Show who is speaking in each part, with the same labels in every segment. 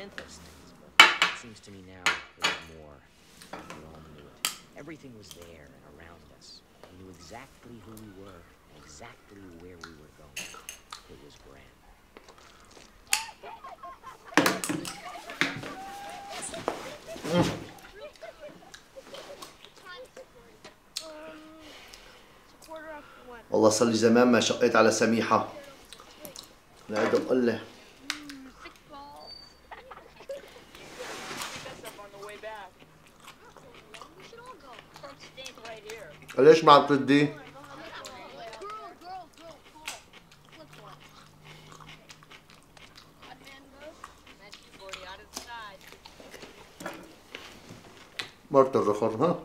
Speaker 1: meant those things, but it seems to me now there's more. We all knew it. Everything was there and around us. We knew exactly who we were and exactly where we were going. It was grand.
Speaker 2: والله صار لي زمان ما شقيت على سميحة لا دق له ليش ما عم تردي؟ مرت الرخر ها؟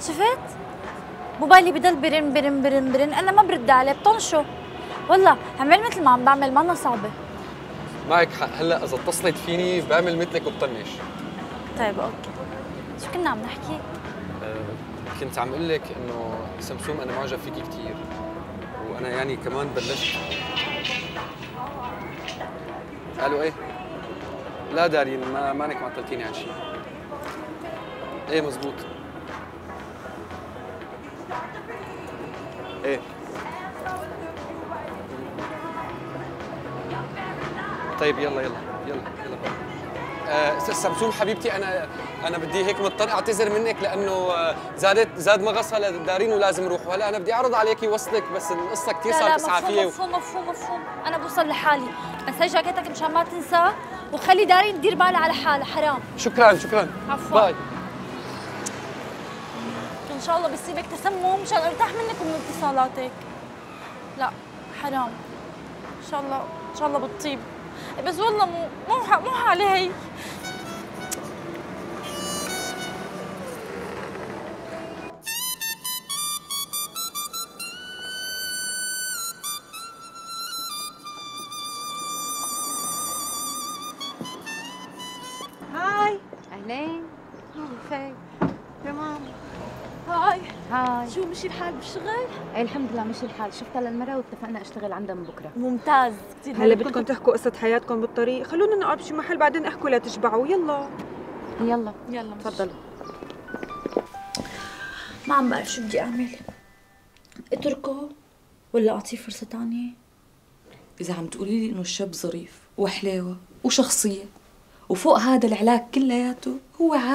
Speaker 3: شفت؟ موبايلي بضل برن برن برن برن أنا ما برد عليه بطنشه والله عمل مثل ما عم بعمل مانا صعبة.
Speaker 4: معك حق. هلأ إذا اتصلت فيني بعمل مثلك وبطنش
Speaker 3: طيب okay. شو كنا عم نحكي؟
Speaker 4: أه كنت عم أقول لك إنه سمسوم أنا معجب فيكي كثير وأنا يعني كمان بلشت. ألو إيه؟ لا دارين ما مانك معطلتيني عن شيء إيه مزبوط. إيه. طيب يلا يلا يلا يلا. آه سمسوم حبيبتي أنا أنا بدي هيك مضطر أعتذر منك لأنه آه، زادت زاد مغصها لدارين ولازم أروح وهلا أنا بدي أعرض عليكي وصلك بس القصة كثير صارت
Speaker 3: مفهوم
Speaker 4: اسعافيه.
Speaker 3: مفهوم مفهوم مفهوم. أنا بوصل لحالي. بس هي جاكيتك مشان ما تنسى وخلي دارين تدير بالها على حالها حرام.
Speaker 4: شكرا شكرا.
Speaker 3: عفوا.
Speaker 4: باي.
Speaker 3: إن شاء الله بيصيبك تسمم مشان أرتاح منك ومن اتصالاتك. لا حرام. إن شاء الله إن شاء الله بتطيب. بس والله مو مو ح- مو حالي هي. هاي
Speaker 5: أهلين. كيفك؟
Speaker 3: هاي. شو مشي الحال بالشغل؟
Speaker 5: إيه الحمد لله مشي الحال. شفتها للمرة واتفقنا أشتغل عندها من بكرة.
Speaker 3: ممتاز. كثير
Speaker 6: هلا بدكم تحكوا قصة حياتكم بالطريق. خلونا نقعد بشي محل بعدين أحكوا لا تشبعوا. يلا.
Speaker 5: يلا.
Speaker 3: يلا
Speaker 6: تفضلوا
Speaker 3: ما عم بعرف شو بدي أعمل. أتركه ولا أعطيه فرصة ثانية
Speaker 7: إذا عم تقولي لي إنه الشاب ظريف وحلاوة وشخصية وفوق هذا العلاج كلياته هو عادي